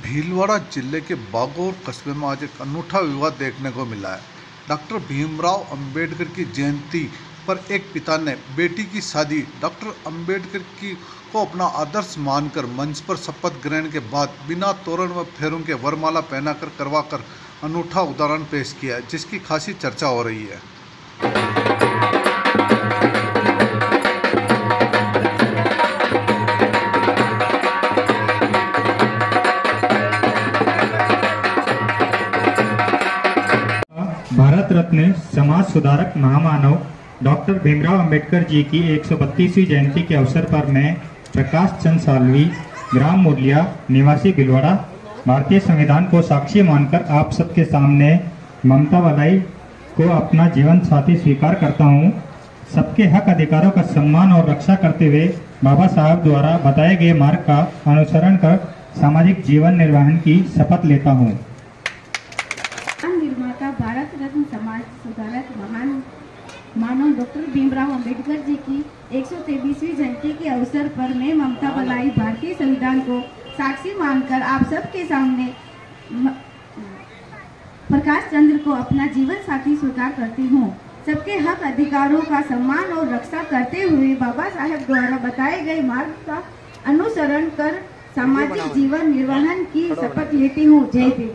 भीलवाड़ा ज़िले के बागौर कस्बे में आज एक अनूठा विवाद देखने को मिला है। डॉक्टर भीमराव अंबेडकर की जयंती पर एक पिता ने बेटी की शादी, डॉक्टर अंबेडकर की को अपना आदर्श मानकर मंच पर शपथ ग्रहण के बाद बिना तोरण व फेरों के वरमाला पहनाकर करवाकर अनूठा उदाहरण पेश किया, जिसकी खासी चर्चा हो रही है। भारत रत्न समाज सुधारक महामानव डॉक्टर भीमराव अंबेडकर जी की 132वीं जयंती के अवसर पर मैं प्रकाश चंद सालवी, ग्राम मुरलिया, निवासी भिलवाड़ा, भारतीय संविधान को साक्षी मानकर आप सबके सामने ममता बलाई को अपना जीवन साथी स्वीकार करता हूँ। सबके हक अधिकारों का सम्मान और रक्षा करते हुए बाबा साहब द्वारा बताए गए मार्ग का अनुसरण कर सामाजिक जीवन निर्वहन की शपथ लेता हूँ। रत्न समाज सुधारक महान मानव डॉक्टर भीमराव अंबेडकर जी की 123वीं जयंती के अवसर पर मैं ममता बलाई भारतीय संविधान को साक्षी मानकर आप सबके सामने प्रकाश चंद्र को अपना जीवन साथी स्वीकार करती हूँ। सबके हक अधिकारों का सम्मान और रक्षा करते हुए बाबा साहेब द्वारा बताए गए मार्ग का अनुसरण कर सामाजिक जीवन निर्वहन की शपथ लेती हूँ। जय भीम।